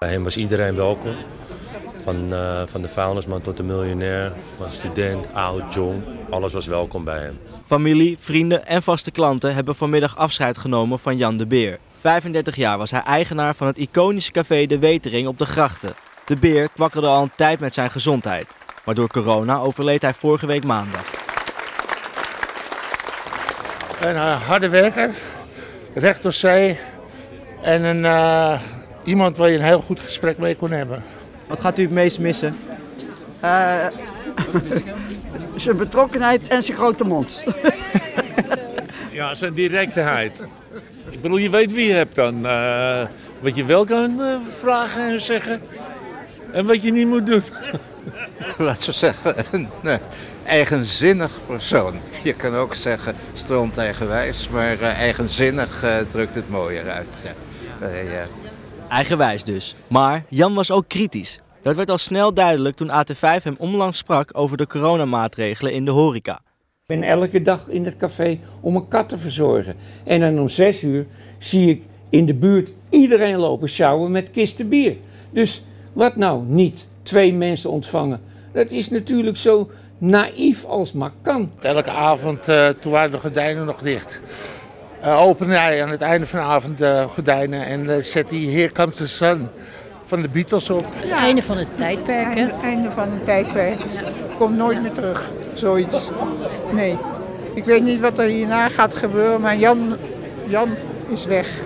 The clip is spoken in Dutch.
Bij hem was iedereen welkom. Van, uh, van de vuilnisman tot de miljonair, van student, oud, jong. Alles was welkom bij hem. Familie, vrienden en vaste klanten hebben vanmiddag afscheid genomen van Jan de Beer. 35 jaar was hij eigenaar van het iconische café De Wetering op de Grachten. De Beer kwakkelde al een tijd met zijn gezondheid. Maar door corona overleed hij vorige week maandag. Een uh, harde werker, recht door zee en een, uh, iemand waar je een heel goed gesprek mee kon hebben. Wat gaat u het meest missen? Uh, zijn betrokkenheid en zijn grote mond. ja, zijn directheid. Ik bedoel, je weet wie je hebt dan. Uh, wat je wel kan uh, vragen en zeggen. En wat je niet moet doen. Laten we zeggen, een uh, eigenzinnig persoon. Je kan ook zeggen stront eigenwijs, maar eigenzinnig drukt het mooier uit. Eigenwijs dus. Maar Jan was ook kritisch. Dat werd al snel duidelijk toen AT5 hem onlangs sprak over de coronamaatregelen in de horeca. Ik ben elke dag in het café om een kat te verzorgen. En dan om zes uur zie ik in de buurt iedereen lopen sjouwen met kisten bier. Dus wat nou niet twee mensen ontvangen? Dat is natuurlijk zo naïef als maar kan. Elke avond, uh, toen waren de gordijnen nog dicht. Uh, opende hij aan het einde van de avond de gordijnen en uh, zette hij Here Comes the Sun van de Beatles op. Ja. Einde van het tijdperk. Einde, einde van het tijdperk. Komt nooit meer terug, zoiets. Nee. Ik weet niet wat er hierna gaat gebeuren, maar Jan, Jan is weg.